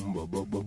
bum bum bum